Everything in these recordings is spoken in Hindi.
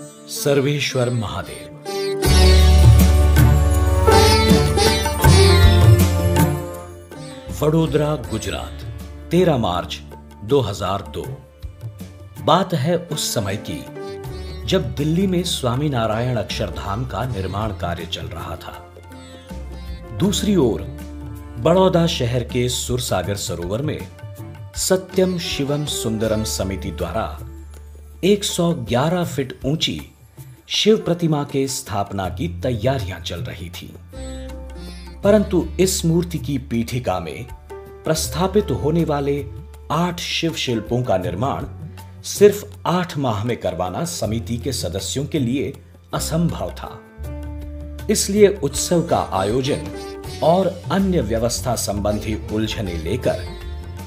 सर्वेश्वर महादेव। वडोदरा गुजरात 13 मार्च 2002 बात है उस समय की, जब दिल्ली में स्वामी नारायण अक्षरधाम का निर्माण कार्य चल रहा था। दूसरी ओर, बड़ौदा शहर के सुरसागर सरोवर में सत्यम शिवम सुंदरम समिति द्वारा 111 फीट ऊँची शिव प्रतिमा के स्थापना की तैयारियाँ चल रही थी। परंतु इस मूर्ति की पीठिका में प्रस्थापित होने वाले आठ शिव शिल्पों का निर्माण सिर्फ़ आठ माह में करवाना समिति के सदस्यों के लिए असंभव था। इसलिए उत्सव का आयोजन और अन्य व्यवस्था संबंधी उलझने लेकर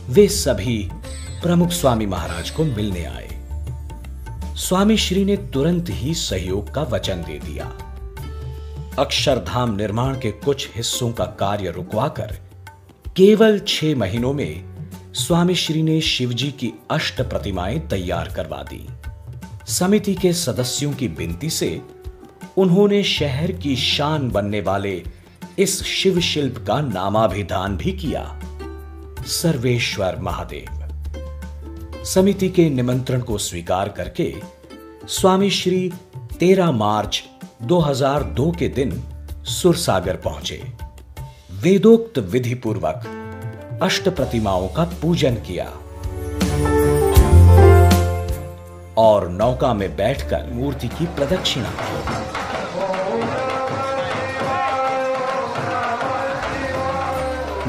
वे सभी प्रमुख स्वामी महाराज को मिलने आए। स्वामी श्री ने तुरंत ही सहयोग का वचन दे दिया। अक्षरधाम निर्माण के कुछ हिस्सों का कार्य रुकवाकर केवल छह महीनों में स्वामी श्री ने शिवजी की अष्ट प्रतिमाएँ तैयार करवा दी। समिति के सदस्यों की विनती से उन्होंने शहर की शान बनने वाले इस शिव शिल्प का नामाभिधान भी किया। सर्वेश्वर महादेव समिति के निमंत्रण को स्वीकार करके स्वामी श्री 13 मार्च 2002 के दिन सुरसागर पहुँचे। वेदोक्त विधि पूर्वक अष्ट प्रतिमाओं का पूजन किया। और नौका में बैठकर मूर्ति की प्रदक्षिणा की।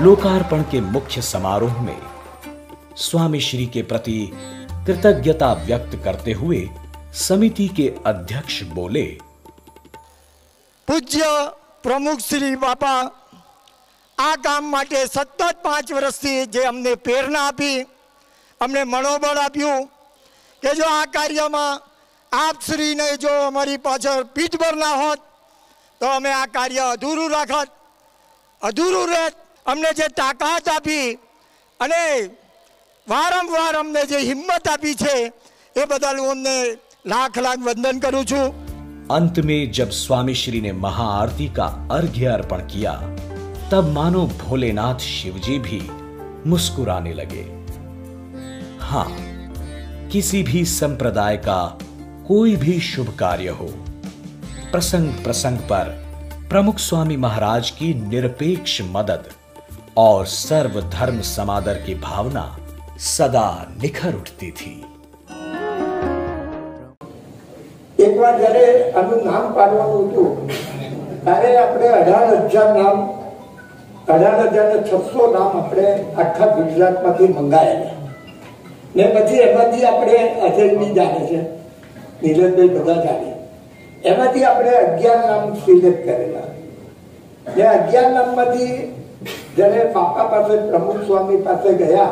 लोकार्पण के मुख्य समारोह में स्वामी श्री के प्रति कृतज्ञता व्यक्त करते हुए समिति के अध्यक्ष बोले પૂજ્ય પ્રમુખ શ્રી બાપા આ કામ માટે સતત પાંચ વર્ષથી જે અમને પ્રેરણા આપી અમને મનોબળ આપ્યું કે જો આ કાર્યમાં આપ શ્રીને જો અમારી પાછળ પીઠભર ના હોત તો અમે આ કાર્ય અધૂરું રાખત અધૂરું રહેત અમને જે તાકાત આપી અને વારંવાર અમને જે હિંમત આપી છે એ બદલ હું અમને લાખ લાખ વંદન કરું છું अंत में जब स्वामी श्री ने महाआरती का अर्घ्य अर्पण किया तब मानो भोलेनाथ शिवजी भी मुस्कुराने लगे हां किसी भी संप्रदाय का कोई भी शुभ कार्य हो प्रसंग प्रसंग पर प्रमुख स्वामी महाराज की निरपेक्ष मदद और सर्वधर्म समादर की भावना सदा निखर उठती थी એકવાર જ્યારે આનું નામ પાડવાનું હતું ત્યારે આપણે અઢાર હજાર નામ અઢાર હજાર ને છસો નામ આપણે આખા ગુજરાતમાંથી મંગાયેલા ને પછી એમાંથી આપણે અજયબી જાણે છે નીરજભાઈ બધા જાણે એમાંથી આપણે અગિયાર નામ સિલેક્ટ કરેલા ને અગિયાર નામમાંથી જ્યારે બાપા પાસે પ્રમુખ સ્વામી પાસે ગયા